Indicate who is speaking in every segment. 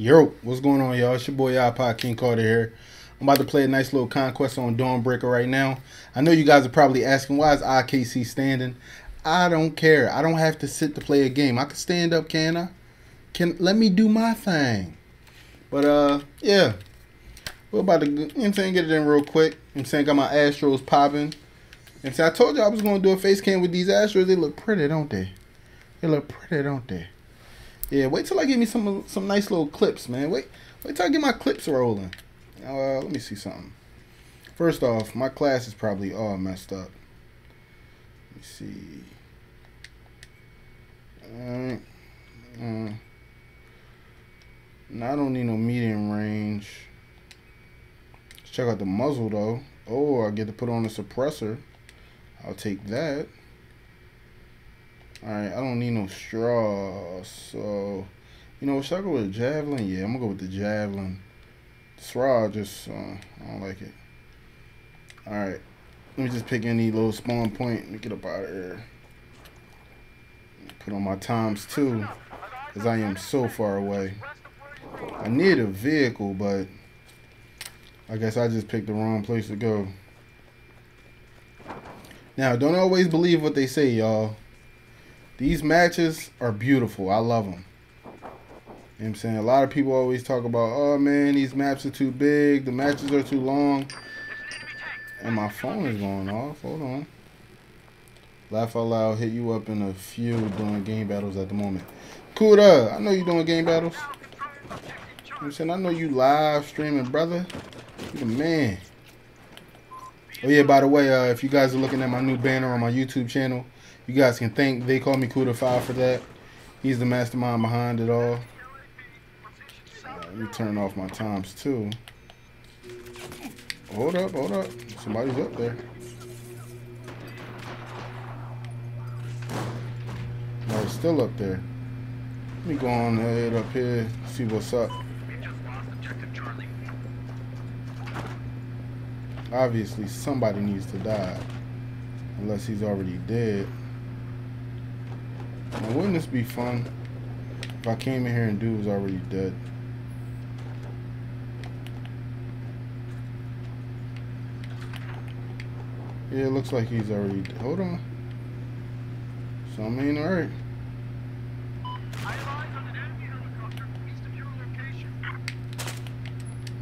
Speaker 1: Yo, what's going on, y'all? It's your boy iPod King Carter here. I'm about to play a nice little conquest on Dawnbreaker right now. I know you guys are probably asking why is IKC standing. I don't care. I don't have to sit to play a game. I can stand up, can I? Can let me do my thing. But uh, yeah, we're about to, you know what I'm saying, get it in real quick. You know what I'm saying, got my Astros popping. And so I told you I was gonna do a face cam with these Astros. They look pretty, don't they? They look pretty, don't they? Yeah, wait till I get me some some nice little clips, man. Wait, wait till I get my clips rolling. Uh, let me see something. First off, my class is probably all messed up. Let me see. Uh, no, I don't need no medium range. Let's check out the muzzle though. Oh, I get to put on a suppressor. I'll take that. Alright, I don't need no straw. So, you know, should I go with javelin? Yeah, I'm gonna go with the javelin. Straw, just, uh, I don't like it. Alright, let me just pick any little spawn point. Let me get up out of here. Put on my times two, because I am so far away. I need a vehicle, but I guess I just picked the wrong place to go. Now, don't always believe what they say, y'all. These matches are beautiful. I love them. You know what I'm saying? A lot of people always talk about, oh man, these maps are too big, the matches are too long. And my phone is going off. Hold on. Laugh out loud, hit you up in a few doing game battles at the moment. Kuda, I know you doing game battles. You know I'm saying? I know you live streaming, brother. You the man. Oh yeah, by the way, uh, if you guys are looking at my new banner on my YouTube channel, you guys can thank They Call Me Kuda 5 for that. He's the mastermind behind it all. Let me turn off my times too. Hold up, hold up. Somebody's up there. No, it's still up there. Let me go on ahead up here, see what's up. Obviously, somebody needs to die. Unless he's already dead. Now, wouldn't this be fun if I came in here and dude was already dead? Yeah, it looks like he's already. Hold on. Something ain't alright.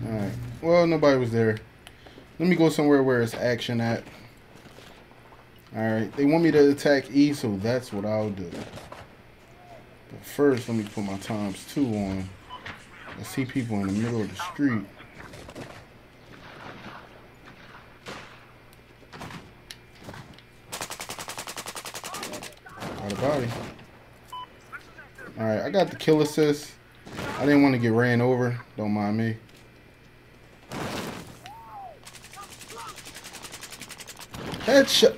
Speaker 1: Alright. Well, nobody was there. Let me go somewhere where it's action at. Alright. They want me to attack E, so that's what I'll do. But first, let me put my times two on. I see people in the middle of the street. Got a body. Alright, I got the kill assist. I didn't want to get ran over. Don't mind me. Headshot.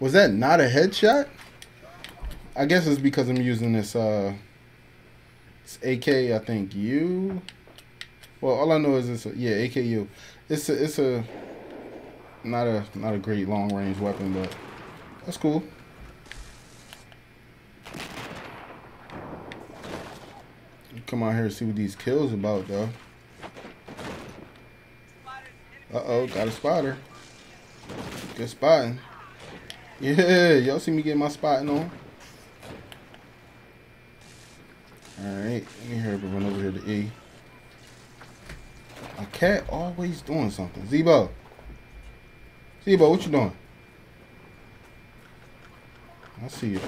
Speaker 1: Was that not a headshot? I guess it's because I'm using this uh it's AK I think U. Well, all I know is it's a, yeah AKU. It's a it's a not a not a great long range weapon, but that's cool. Come out here and see what these kills about though. Uh oh, got a spotter. Good spotting. Yeah, y'all see me get my spotting on. Alright, let me up and run over here to E. A cat always doing something. Zebo. Zebo, what you doing? I see you.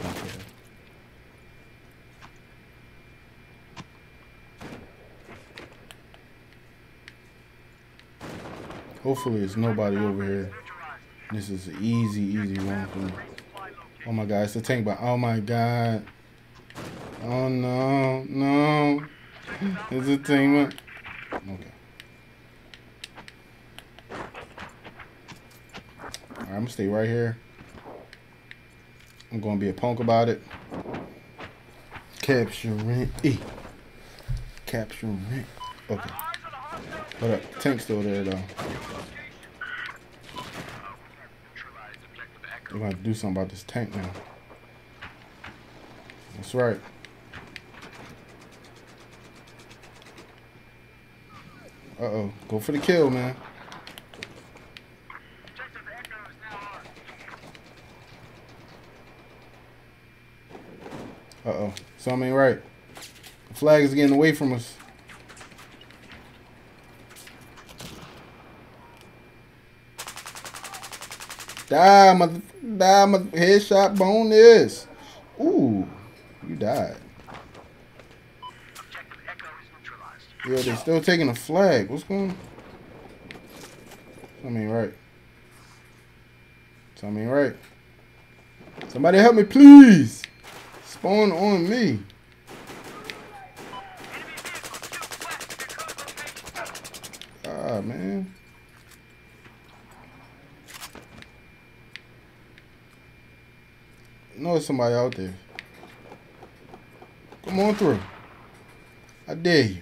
Speaker 1: Hopefully it's nobody over here. This is an easy, easy one for me. Oh my god, it's a tank but oh my god. Oh no, no. It's a tank Okay. Alright, I'm gonna stay right here. I'm gonna be a punk about it. Capturing E. Capturing. Okay. Hold up. Tank's still there though. We're gonna do something about this tank now. That's right. Uh oh. Go for the kill, man. Uh oh. Something ain't right. The flag is getting away from us. Die, mother, die, mother, headshot bonus. Ooh, you died. Yeah, they're still taking a flag. What's going on? Something ain't right. Something ain't right. Somebody help me, please. Spawn on me. Ah, man. Know there's somebody out there. Come on through. I dare you.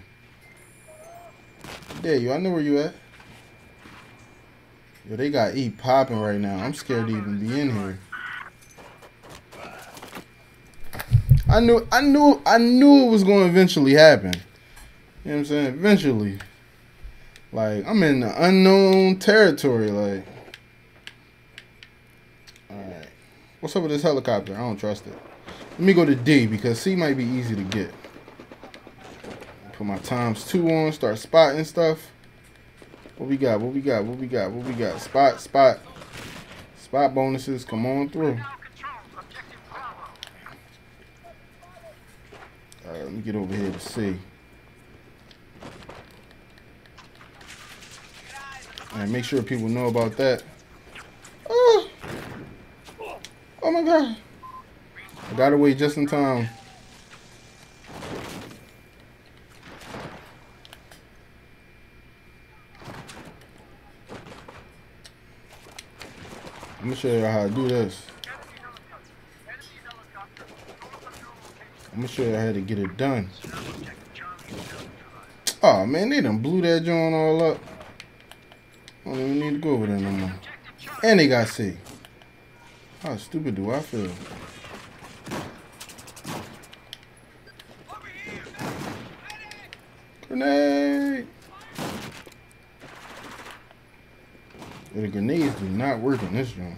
Speaker 1: I dare you. I know where you at. Yo, they got E popping right now. I'm scared to even be in here. I knew I knew I knew it was gonna eventually happen. You know what I'm saying? Eventually. Like, I'm in the unknown territory, like. Alright. What's up with this helicopter? I don't trust it. Let me go to D because C might be easy to get. Put my times two on, start spotting stuff. What we got? What we got? What we got? What we got? Spot, spot. Spot bonuses. Come on through. Alright, let me get over here to see. And make sure people know about that. Oh, oh my god. I got away just in time. I'm gonna show you how to do this. I'm gonna show you how to get it done. Oh man, they done blew that joint all up. I don't even need to go over there no more. And they got C. How stupid do I feel? Grenade! the grenades do not work in this joint.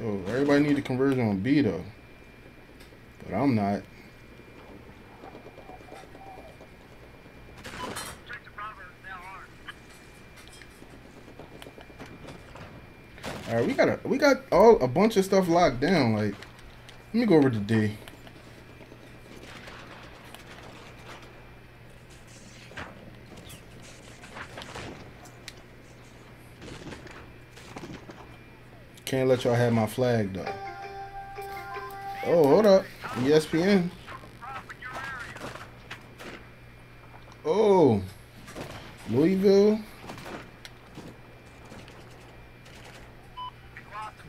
Speaker 1: Yo, oh, everybody need the conversion on B though. But I'm not. All right, we got a we got all a bunch of stuff locked down. Like, let me go over to D. Can't let y'all have my flag though. Oh, hold up. ESPN. Oh. Louisville.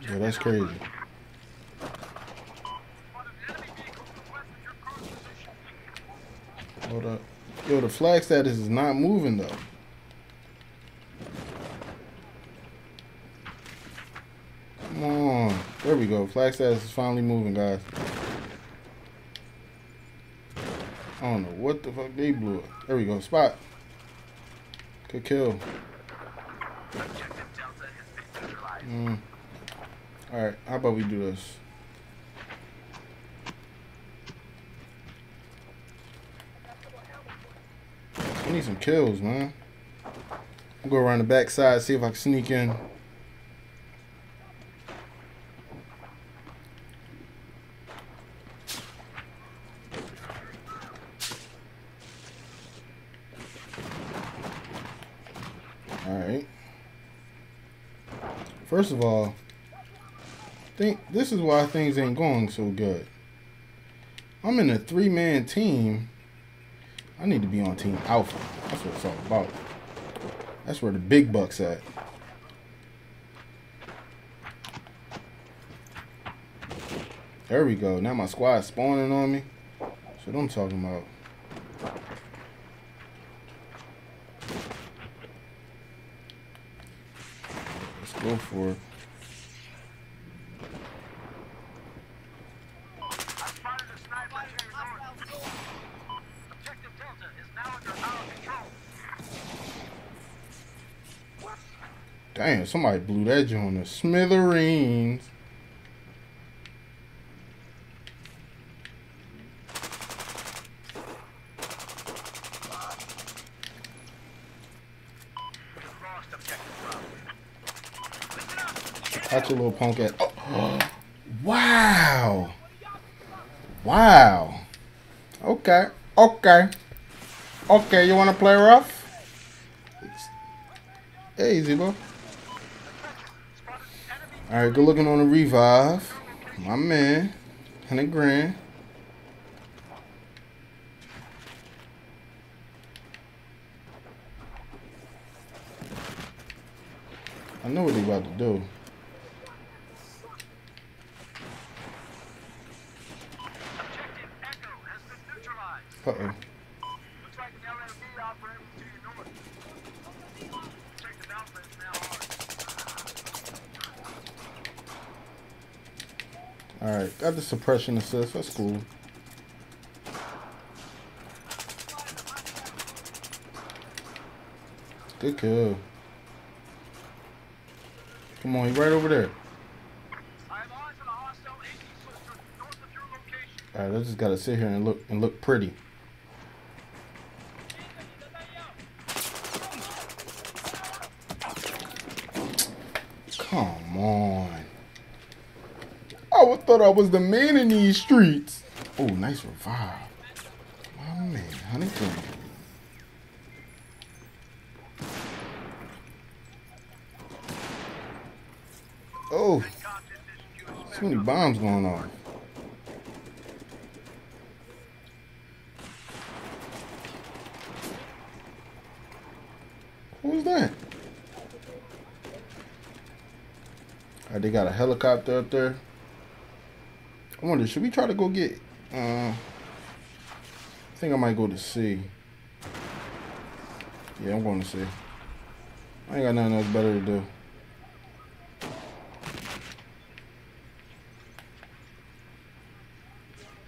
Speaker 1: Yeah, that's crazy. Hold up. Yo, the flag status is not moving though. Come on. There we go. Flag status is finally moving, guys. I don't know what the fuck they blew it. There we go. Spot. Good kill. Mm. Alright, how about we do this? I need some kills, man. I'll go around the back side, see if I can sneak in. Alright. First of all, think this is why things ain't going so good. I'm in a three-man team. I need to be on Team Alpha. That's what it's all about. That's where the big bucks at. There we go. Now my squad's spawning on me. That's what I'm talking about. Let's go for it. Damn, somebody blew that joint to smithereens. That's your little punk ass. Oh. Wow. Wow. Okay. Okay. Okay, you want to play rough? Easy, Hey, Zebo. Alright, good looking on the revive. My man. 100 grand. I know what he about to do. Uh oh. Alright, got the suppression assist. That's cool. Good kill. Come on, he's right over there. Alright, I just gotta sit here and look and look pretty. Thought I was the man in these streets. Oh, nice revive. My man, honey. Oh, so many bombs going on. Who's that? Right, they got a helicopter up there. I wonder, should we try to go get, uh, I think I might go to C. Yeah, I'm going to C. I ain't got nothing else better to do.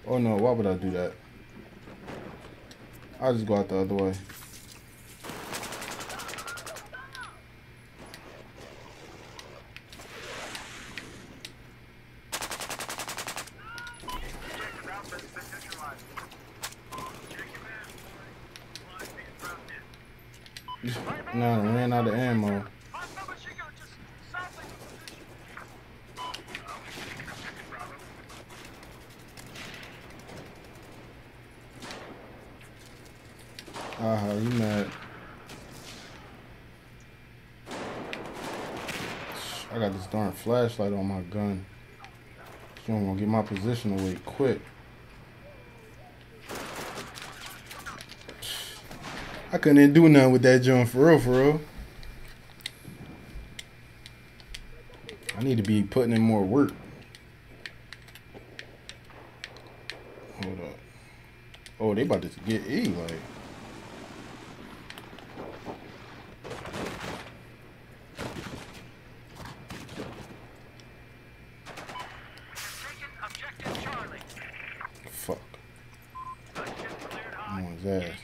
Speaker 1: Oh no, why would I do that? I'll just go out the other way. No, I ran out of ammo. Uh, you mad? I got this darn flashlight on my gun. Want to get my position away quick. I couldn't do nothing with that joint for real, for real. I need to be putting in more work. Hold up. Oh, they about to get E, like. Fuck. I'm on his ass.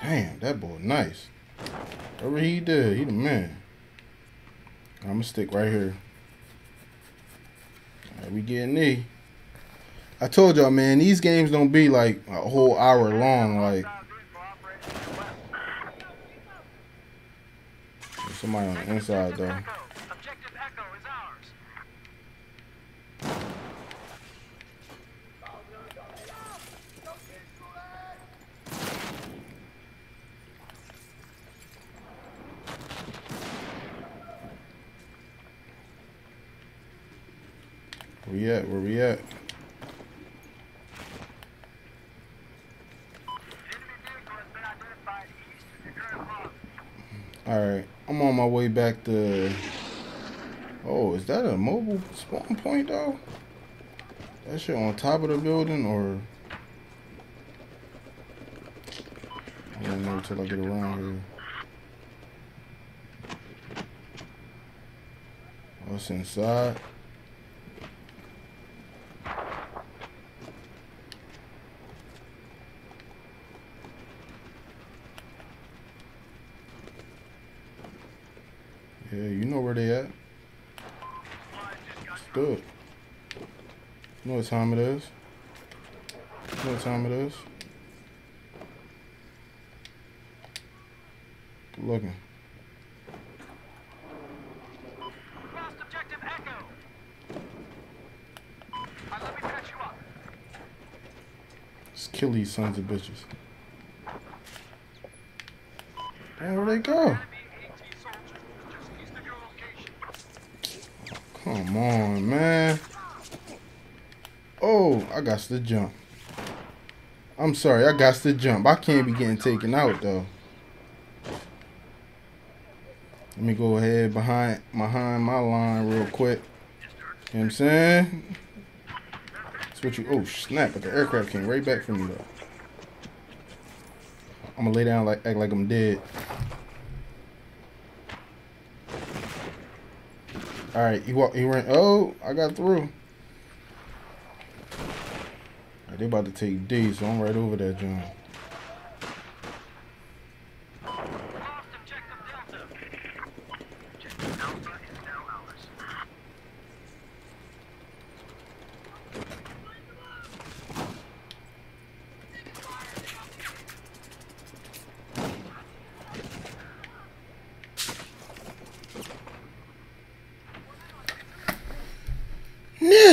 Speaker 1: Damn, that boy nice. Whatever he did, he the man. I'm gonna stick right here. Right, we getting I told y'all, man, these games don't be like a whole hour long. Like, somebody on the inside though. Where we at? Where we at? Alright, I'm on my way back to... Oh, is that a mobile spawn point, though? That shit on top of the building, or... I don't know until I get around here. What's inside? Yeah, you know where they at. Good. You know what time it is. You know what time it is. Good looking. Let's kill these sons of bitches. Where they go? Come on, man. Oh, I got to jump. I'm sorry, I got to jump. I can't be getting taken out, though. Let me go ahead behind behind my line real quick. You know what I'm saying? What you... Oh, snap. But the aircraft came right back from me, though. I'm gonna lay down like act like I'm dead. All right, he walk. He ran. Oh, I got through. Right, they about to take D, so I'm right over that John.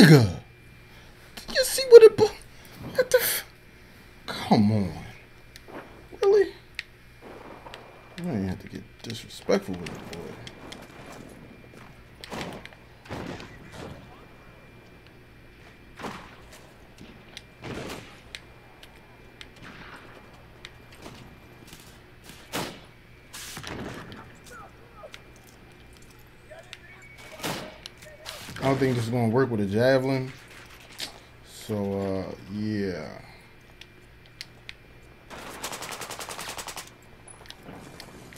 Speaker 1: Nigga! Did you see what it... What the... Come on. Really? I ain't have to get disrespectful with it, boy. I don't think this is going to work with a javelin. So, uh, yeah.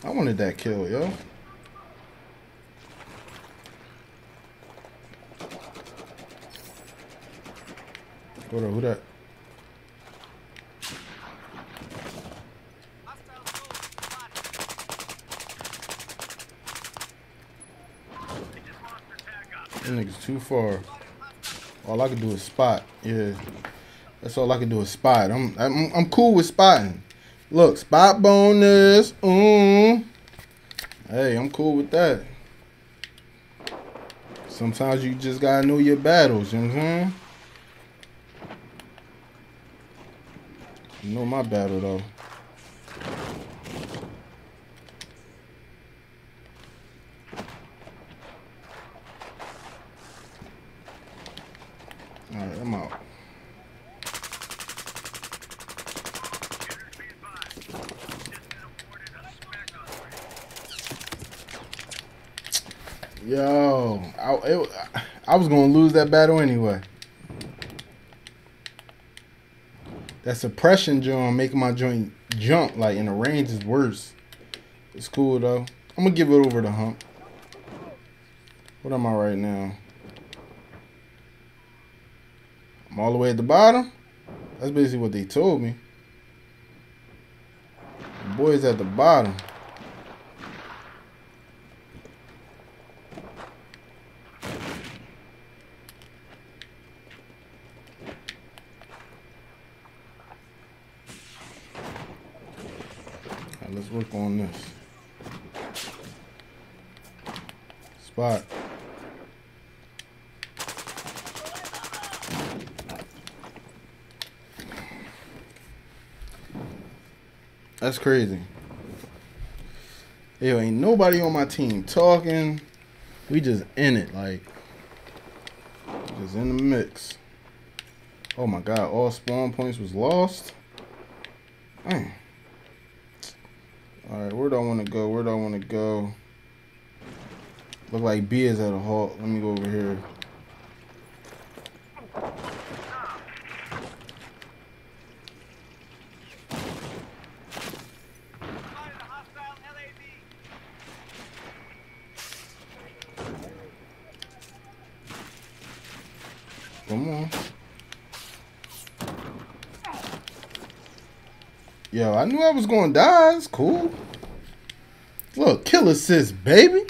Speaker 1: I wanted that kill, yo. What up, who that? That nigga's too far. All I can do is spot. Yeah. That's all I can do is spot. I'm I'm I'm cool with spotting. Look, spot bonus. Mm. Hey, I'm cool with that. Sometimes you just gotta know your battles, you know what I'm saying? You know my battle though. Alright, I'm out. Yo, I, it, I was gonna lose that battle anyway. That suppression joint making my joint jump like in the range is worse. It's cool though. I'm gonna give it over to Hump. What am I right now? I'm all the way at the bottom. That's basically what they told me. The boys at the bottom. Let's work on this. Spot. That's crazy. Yo, ain't nobody on my team talking. We just in it, like just in the mix. Oh my god, all spawn points was lost. Dang. Alright, where do I want to go? Where do I want to go? Look like B is at a halt. Let me go over here. Come on. Yo, I knew I was to die. It's cool. Look, kill assist, baby.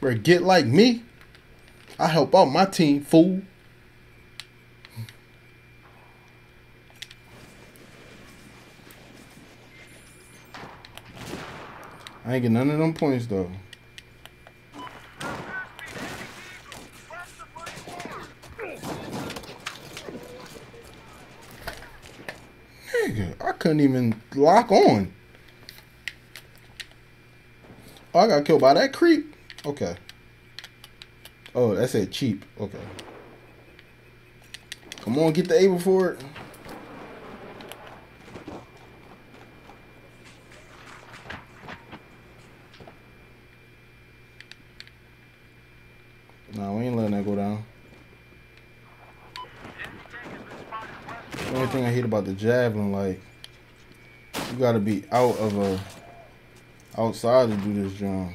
Speaker 1: Better get like me. I help out my team, fool. I ain't get none of them points though. Nigga, I couldn't even lock on. Oh, I got killed by that creep. Okay. Oh, that said cheap. Okay. Come on, get the able for it. Nah, we ain't letting that go down. The only thing I hate about the javelin, like, gotta be out of a outside to do this job.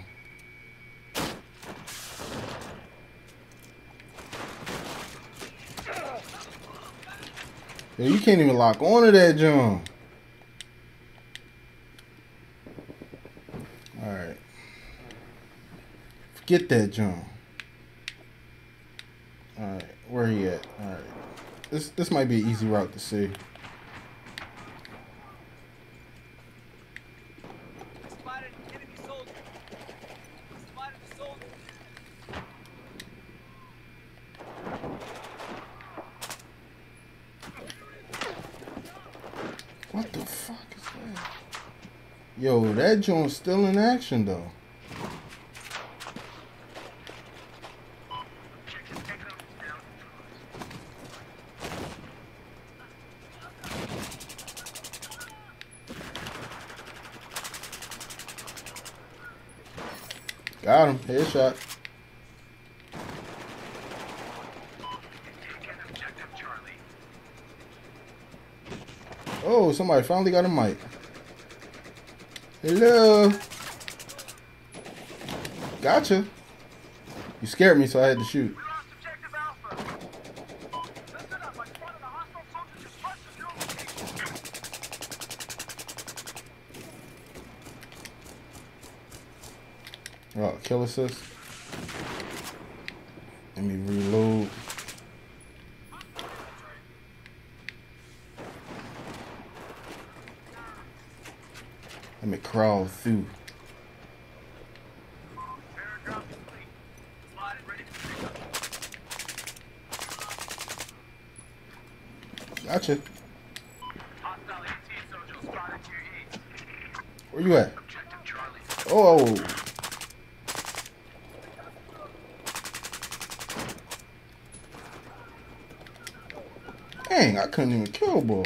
Speaker 1: Yeah, you can't even lock onto that jump. Alright. Forget that jump. Alright, where he at? Alright. This this might be an easy route to see. What the fuck is that? Yo, that joint's still in action though. Got him. Headshot. Oh, somebody finally got a mic. Hello. Gotcha. You scared me, so I had to shoot. Oh, kill assist. Let me reload. Let me Gotcha. Where you at? Oh, oh. Dang, I couldn't even kill boy.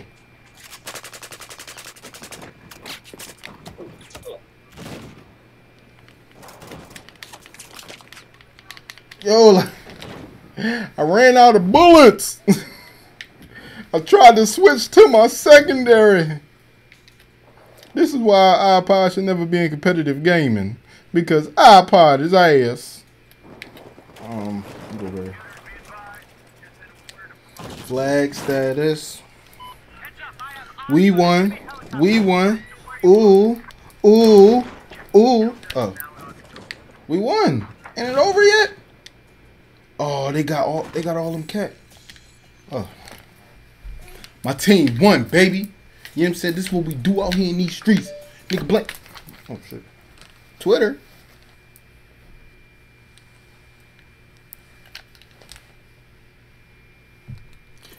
Speaker 1: Yo, like, I ran out of bullets. I tried to switch to my secondary. This is why iPod should never be in competitive gaming. Because iPod is ass. Um. Flag status. We won. We won. Ooh. Ooh. Ooh. Oh. We won. Ain't it over yet? Oh, they got all they got all them cat. Oh. My team won, baby. You know what I'm saying? This is what we do out here in these streets. Nigga blank. Oh shit. Twitter.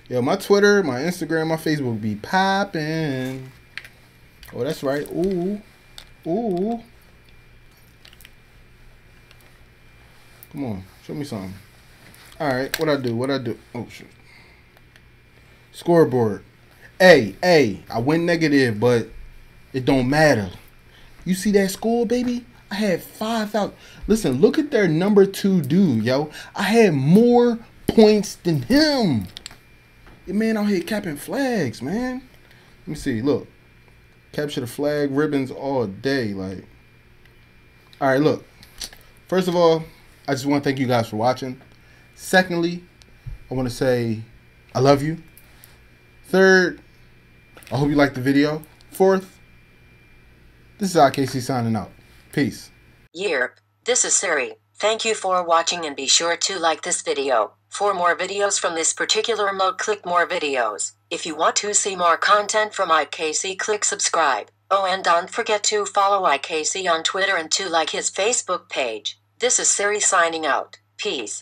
Speaker 1: Yo, my Twitter, my Instagram, my Facebook be popping. Oh, that's right. Ooh. Ooh. Come on. Show me something. Alright, what I do? What I do? Oh shit. Scoreboard. Hey, hey, I went negative, but it don't matter. You see that score, baby? I had 5,000. Listen, look at their number two dude, yo. I had more points than him. Your man out here capping flags, man. Let me see. Look. Capture the flag ribbons all day. Like, all right, look. First of all, I just want to thank you guys for watching. Secondly, I want to say I love you. Third, I hope you liked the video. Fourth, this is IKC signing out. Peace.
Speaker 2: Year, this is Siri. Thank you for watching and be sure to like this video. For more videos from this particular mode click more videos. If you want to see more content from IKC click subscribe. Oh and don't forget to follow IKC on Twitter and to like his Facebook page. This is Siri signing out. Peace.